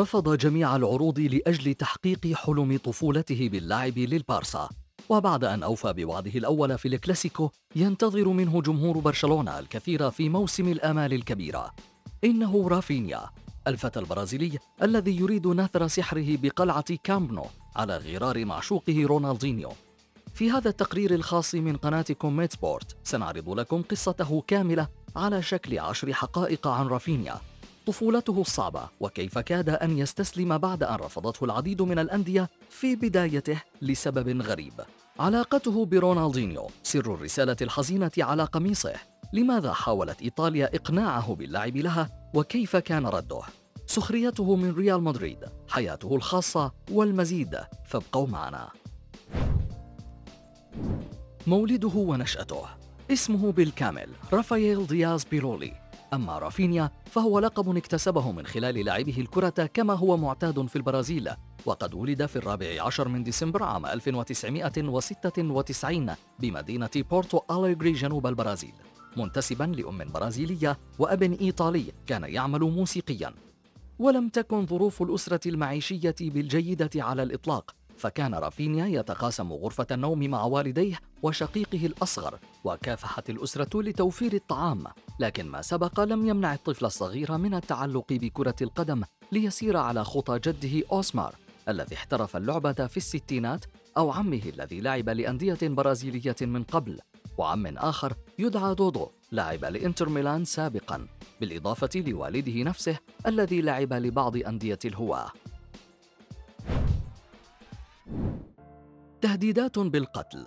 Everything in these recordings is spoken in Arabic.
رفض جميع العروض لأجل تحقيق حلم طفولته باللعب للبارسا. وبعد أن أوفى بوعده الأول في الكلاسيكو ينتظر منه جمهور برشلونة الكثير في موسم الآمال الكبيرة إنه رافينيا الفتى البرازيلي الذي يريد نثر سحره بقلعة كامبنو على غرار معشوقه رونالدينيو. في هذا التقرير الخاص من قناتكم ميد سبورت سنعرض لكم قصته كاملة على شكل عشر حقائق عن رافينيا. طفولته الصعبة وكيف كاد أن يستسلم بعد أن رفضته العديد من الأندية في بدايته لسبب غريب. علاقته برونالدينيو سر الرسالة الحزينة على قميصه. لماذا حاولت إيطاليا إقناعه باللعب لها؟ وكيف كان رده؟ سخريته من ريال مدريد حياته الخاصة والمزيد. فابقوا معنا. مولده ونشأته. اسمه بالكامل رافائيل دياز بيرولي. أما رافينيا فهو لقب اكتسبه من خلال لعبه الكرة كما هو معتاد في البرازيل وقد ولد في الرابع عشر من ديسمبر عام 1996 بمدينة بورتو أليغري جنوب البرازيل منتسبا لأم برازيلية وأب إيطالي كان يعمل موسيقيا. ولم تكن ظروف الأسرة المعيشية بالجيدة على الإطلاق فكان رافينيا يتقاسم غرفة النوم مع والديه وشقيقه الأصغر وكافحت الأسرة لتوفير الطعام. لكن ما سبق لم يمنع الطفل الصغير من التعلق بكرة القدم ليسير على خطى جده أوسمار الذي احترف اللعبة في الستينات أو عمه الذي لعب لأندية برازيلية من قبل. وعم آخر يدعى دودو لعب لإنتر ميلان سابقا بالإضافة لوالده نفسه الذي لعب لبعض أندية الهواة. تهديدات بالقتل.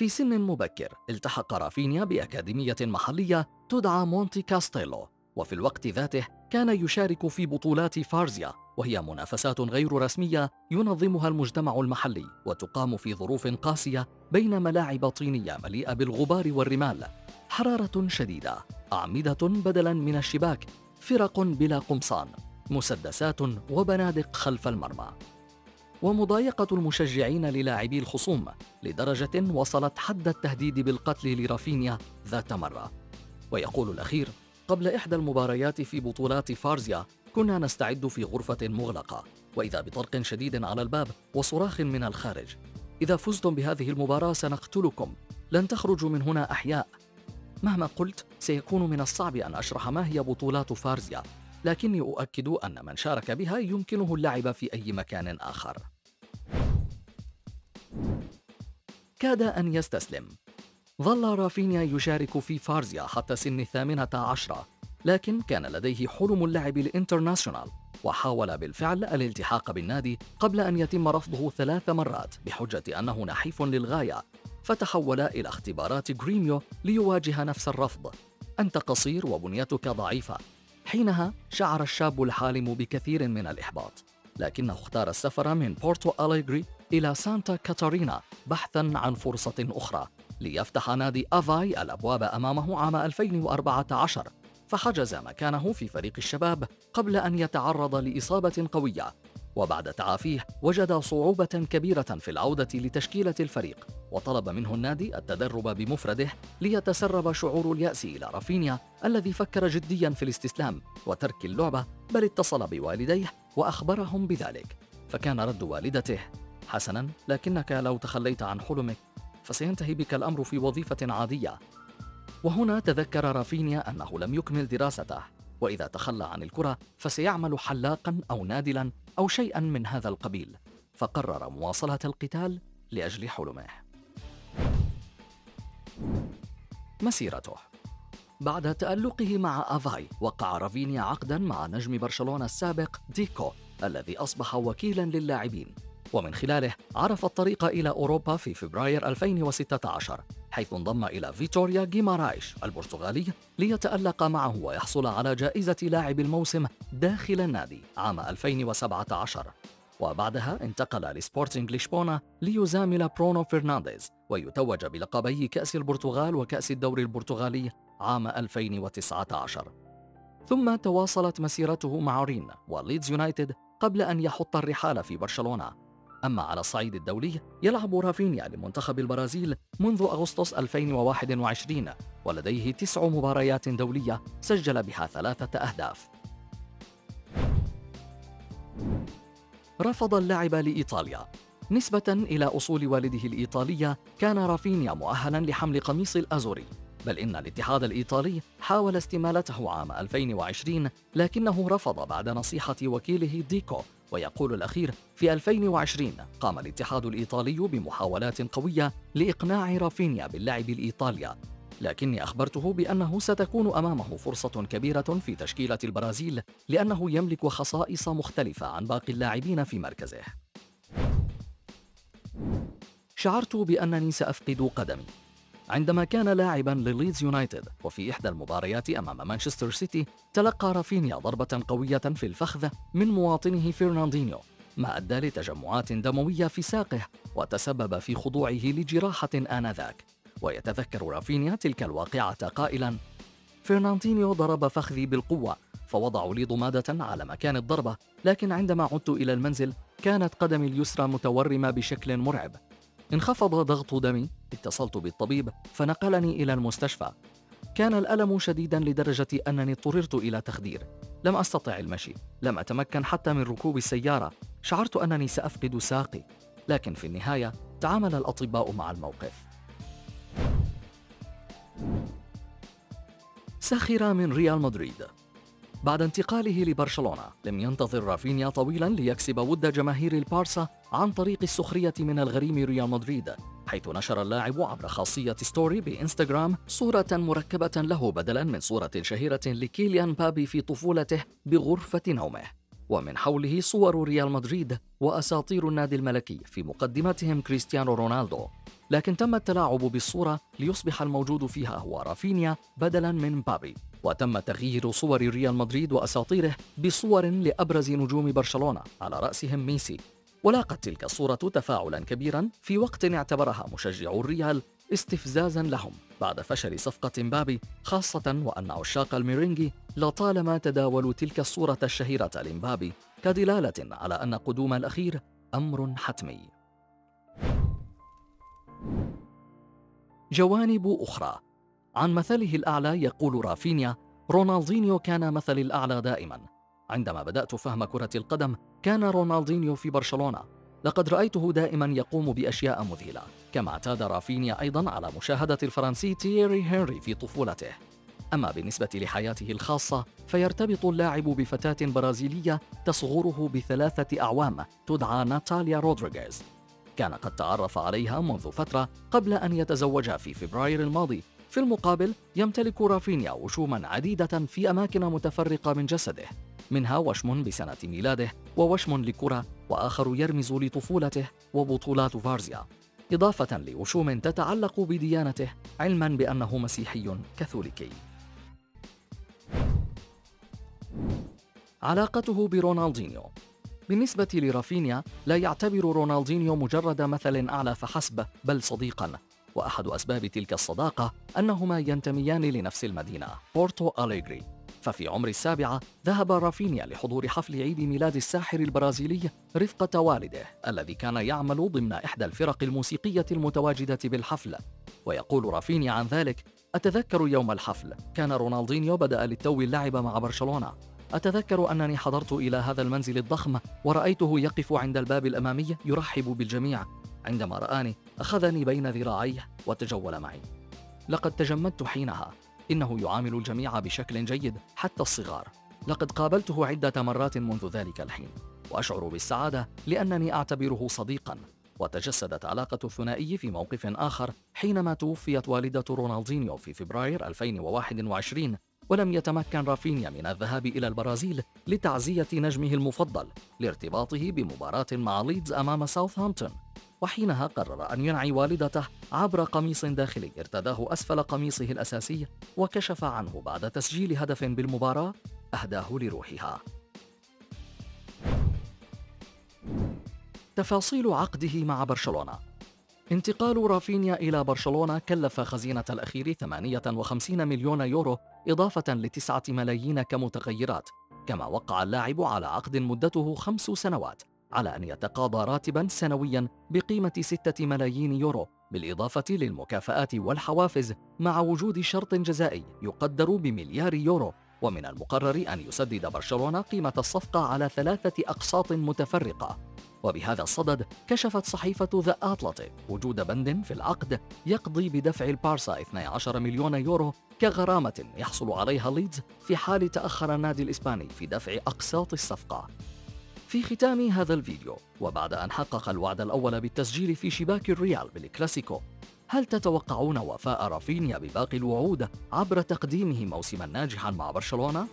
في سن مبكر التحق رافينيا بأكاديمية محلية تدعى مونتي كاستيلو وفي الوقت ذاته كان يشارك في بطولات فارزيا وهي منافسات غير رسمية ينظمها المجتمع المحلي وتقام في ظروف قاسية بين ملاعب طينية مليئة بالغبار والرمال. حرارة شديدة أعمدة بدلا من الشباك فرق بلا قمصان مسدسات وبنادق خلف المرمى. ومضايقة المشجعين للاعبي الخصوم لدرجة وصلت حد التهديد بالقتل لرافينيا ذات مرة. ويقول الأخير قبل إحدى المباريات في بطولات فارزيا كنا نستعد في غرفة مغلقة وإذا بطرق شديد على الباب وصراخ من الخارج. إذا فزتم بهذه المباراة سنقتلكم. لن تخرجوا من هنا أحياء. مهما قلت سيكون من الصعب أن أشرح ما هي بطولات فارزيا. لكني أؤكد أن من شارك بها يمكنه اللعب في أي مكان آخر. كاد أن يستسلم. ظل رافينيا يشارك في فارزيا حتى سن الثامنة عشرة لكن كان لديه حلم اللعب الانترناشونال وحاول بالفعل الالتحاق بالنادي قبل أن يتم رفضه ثلاث مرات بحجة أنه نحيف للغاية. فتحول إلى اختبارات غريميو ليواجه نفس الرفض. أنت قصير وبنيتك ضعيفة. حينها شعر الشاب الحالم بكثير من الإحباط لكنه اختار السفر من بورتو أليغري إلى سانتا كاتارينا بحثا عن فرصة أخرى ليفتح نادي أفاي الأبواب أمامه عام 2014 فحجز مكانه في فريق الشباب قبل أن يتعرض لإصابة قوية. وبعد تعافيه وجد صعوبة كبيرة في العودة لتشكيلة الفريق وطلب منه النادي التدرب بمفرده ليتسرب شعور اليأس إلى رافينيا الذي فكر جديا في الاستسلام وترك اللعبة بل اتصل بوالديه وأخبرهم بذلك. فكان رد والدته حسنا لكنك لو تخليت عن حلمك فسينتهي بك الأمر في وظيفة عادية. وهنا تذكر رافينيا أنه لم يكمل دراسته وإذا تخلى عن الكرة فسيعمل حلاقا أو نادلا أو شيئا من هذا القبيل فقرر مواصلة القتال لأجل حلمه. مسيرته. بعد تألقه مع أفاي وقع رافينيا عقدا مع نجم برشلونة السابق ديكو الذي أصبح وكيلا للاعبين. ومن خلاله عرف الطريق إلى أوروبا في فبراير 2016 حيث انضم إلى فيتوريا جيمارايش البرتغالي ليتألق معه ويحصل على جائزة لاعب الموسم داخل النادي عام 2017 وبعدها انتقل لسبورتنج لشبونة ليزامل برونو فرنانديز ويتوج بلقبي كأس البرتغال وكأس الدوري البرتغالي عام 2019 ثم تواصلت مسيرته مع رين وليدز يونايتد قبل أن يحط الرحال في برشلونة. أما على الصعيد الدولي يلعب رافينيا لمنتخب البرازيل منذ أغسطس 2021 ولديه تسع مباريات دولية سجل بها ثلاثة أهداف. رفض اللعب لإيطاليا. نسبة إلى أصول والده الإيطالية كان رافينيا مؤهلا لحمل قميص الأزوري. بل إن الاتحاد الإيطالي حاول استمالته عام 2020 لكنه رفض بعد نصيحة وكيله ديكو ويقول الأخير في 2020 قام الاتحاد الإيطالي بمحاولات قوية لإقناع رافينيا باللعب لإيطاليا لكني أخبرته بأنه ستكون أمامه فرصة كبيرة في تشكيلة البرازيل لأنه يملك خصائص مختلفة عن باقي اللاعبين في مركزه. شعرت بأنني سأفقد قدمي. عندما كان لاعبا لليدز يونايتد وفي إحدى المباريات أمام مانشستر سيتي تلقى رافينيا ضربة قوية في الفخذ من مواطنه فرناندينيو ما أدى لتجمعات دموية في ساقه وتسبب في خضوعه لجراحة آنذاك. ويتذكر رافينيا تلك الواقعة قائلا فرناندينيو ضرب فخذي بالقوة فوضعوا لي ضمادة على مكان الضربة لكن عندما عدت إلى المنزل كانت قدمي اليسرى متورمة بشكل مرعب. انخفض ضغط دمي اتصلت بالطبيب فنقلني إلى المستشفى. كان الألم شديدا لدرجة أنني اضطررت إلى تخدير. لم أستطع المشي لم أتمكن حتى من ركوب السيارة. شعرت أنني سأفقد ساقي. لكن في النهاية تعامل الأطباء مع الموقف. سخر من ريال مدريد. بعد انتقاله لبرشلونة لم ينتظر رافينيا طويلا ليكسب ود جماهير البارسا عن طريق السخرية من الغريم ريال مدريد حيث نشر اللاعب عبر خاصية ستوري بإنستغرام صورة مركبة له بدلا من صورة شهيرة لكيليان مبابي في طفولته بغرفة نومه. ومن حوله صور ريال مدريد وأساطير النادي الملكي في مقدمتهم كريستيانو رونالدو. لكن تم التلاعب بالصورة ليصبح الموجود فيها هو رافينيا بدلا من مبابي. وتم تغيير صور ريال مدريد وأساطيره بصور لأبرز نجوم برشلونة على رأسهم ميسي. ولاقت تلك الصورة تفاعلا كبيرا في وقت اعتبرها مشجعو الريال استفزازا لهم بعد فشل صفقة مبابي خاصة وأن عشاق الميرينجي لطالما تداولوا تلك الصورة الشهيرة لمبابي كدلالة على أن قدوم الأخير أمر حتمي. جوانب أخرى. عن مثله الأعلى يقول رافينيا رونالدينيو كان مثلي الأعلى دائما. عندما بدأت فهم كرة القدم كان رونالدينيو في برشلونة. لقد رأيته دائما يقوم بأشياء مذهلة. كما اعتاد رافينيا أيضا على مشاهدة الفرنسي تييري هنري في طفولته. أما بالنسبة لحياته الخاصة فيرتبط اللاعب بفتاة برازيلية تصغره بثلاثة أعوام تدعى ناتاليا رودريغيز. كان قد تعرف عليها منذ فترة قبل أن يتزوجا في فبراير الماضي. في المقابل يمتلك رافينيا وشوما عديدة في أماكن متفرقة من جسده. منها وشم بسنة ميلاده ووشم لكرة وآخر يرمز لطفولته وبطولات فارزيا. إضافة لوشوم تتعلق بديانته علما بأنه مسيحي كاثوليكي. علاقته برونالدينيو. بالنسبة لرافينيا لا يعتبر رونالدينيو مجرد مثل أعلى فحسب بل صديقا. وأحد أسباب تلك الصداقة أنهما ينتميان لنفس المدينة بورتو أليغري ففي عمر السابعة ذهب رافينيا لحضور حفل عيد ميلاد الساحر البرازيلي رفقة والده الذي كان يعمل ضمن إحدى الفرق الموسيقية المتواجدة بالحفل. ويقول رافينيا عن ذلك أتذكر يوم الحفل كان رونالدينيو بدأ للتو اللعب مع برشلونة. أتذكر أنني حضرت إلى هذا المنزل الضخم ورأيته يقف عند الباب الأمامي يرحب بالجميع. عندما رآني أخذني بين ذراعيه وتجول معي. لقد تجمدت حينها. إنه يعامل الجميع بشكل جيد حتى الصغار. لقد قابلته عدة مرات منذ ذلك الحين. وأشعر بالسعادة لأنني أعتبره صديقا. وتجسدت علاقة الثنائي في موقف آخر حينما توفيت والدة رونالدينيو في فبراير 2021 ولم يتمكن رافينيا من الذهاب إلى البرازيل لتعزية نجمه المفضل لارتباطه بمباراة مع ليدز أمام ساوثهامبتون. وحينها قرر أن ينعي والدته عبر قميص داخلي ارتداه أسفل قميصه الأساسي وكشف عنه بعد تسجيل هدف بالمباراة أهداه لروحها. تفاصيل عقده مع برشلونة. انتقال رافينيا إلى برشلونة كلف خزينة الأخير 58 مليون يورو إضافة لتسعة ملايين كمتغيرات كما وقع اللاعب على عقد مدته خمس سنوات. على أن يتقاضى راتبا سنويا بقيمة ستة ملايين يورو بالإضافة للمكافآت والحوافز مع وجود شرط جزائي يقدر بمليار يورو. ومن المقرر أن يسدد برشلونة قيمة الصفقة على ثلاثة أقساط متفرقة. وبهذا الصدد كشفت صحيفة ذا أتلتيك وجود بند في العقد يقضي بدفع البارسا 12 مليون يورو كغرامة يحصل عليها ليدز في حال تأخر النادي الإسباني في دفع أقساط الصفقة. في ختام هذا الفيديو وبعد أن حقق الوعد الأول بالتسجيل في شباك الريال بالكلاسيكو هل تتوقعون وفاء رافينيا بباقي الوعود عبر تقديمه موسما ناجحا مع برشلونة؟